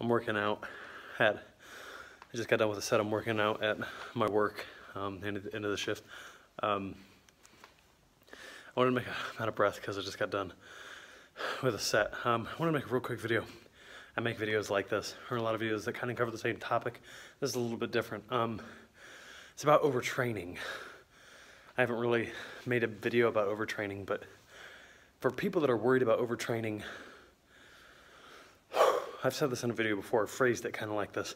I'm working out at, I just got done with a set. I'm working out at my work, um, end of the, end of the shift. Um, I wanted to make a, I'm out of breath because I just got done with a set. Um, I want to make a real quick video. I make videos like this, or a lot of videos that kind of cover the same topic. This is a little bit different. Um, it's about overtraining. I haven't really made a video about overtraining, but for people that are worried about overtraining, I've said this in a video before, I phrased it kind of like this.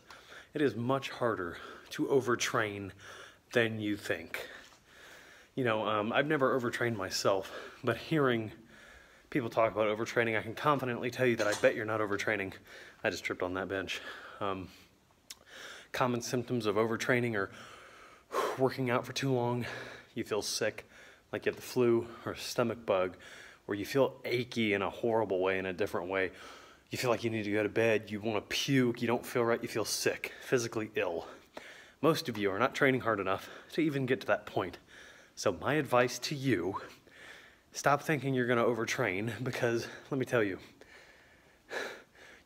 It is much harder to overtrain than you think. You know, um, I've never overtrained myself, but hearing people talk about overtraining, I can confidently tell you that I bet you're not overtraining. I just tripped on that bench. Um, common symptoms of overtraining are working out for too long, you feel sick, like you have the flu or a stomach bug, or you feel achy in a horrible way, in a different way. You feel like you need to go to bed, you want to puke, you don't feel right, you feel sick, physically ill. Most of you are not training hard enough to even get to that point. So, my advice to you stop thinking you're going to overtrain because let me tell you,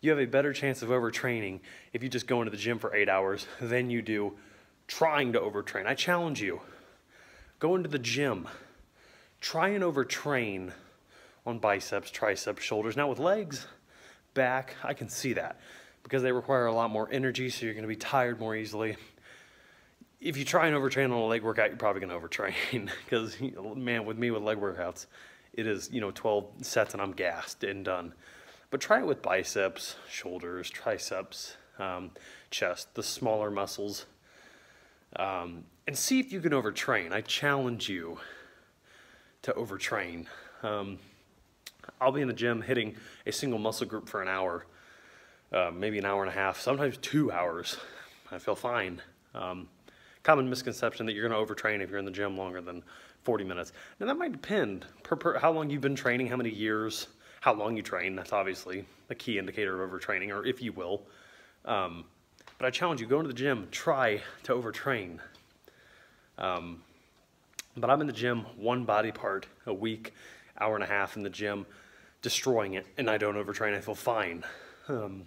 you have a better chance of overtraining if you just go into the gym for eight hours than you do trying to overtrain. I challenge you go into the gym, try and overtrain on biceps, triceps, shoulders. Now, with legs, back, I can see that because they require a lot more energy, so you're going to be tired more easily. If you try and overtrain on a leg workout, you're probably going to overtrain because, man, with me with leg workouts, it is, you know, 12 sets and I'm gassed and done. But try it with biceps, shoulders, triceps, um, chest, the smaller muscles, um, and see if you can overtrain. I challenge you to overtrain. Um, I'll be in the gym hitting a single muscle group for an hour, uh, maybe an hour and a half, sometimes two hours. I feel fine. Um, common misconception that you're going to overtrain if you're in the gym longer than 40 minutes. Now that might depend per, per how long you've been training, how many years, how long you train. That's obviously a key indicator of overtraining, or if you will. Um, but I challenge you, go into the gym, try to overtrain. Um, but I'm in the gym one body part a week, hour and a half in the gym, destroying it, and I don't overtrain. I feel fine. Um,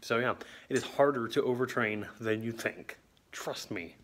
so yeah, it is harder to overtrain than you think. Trust me.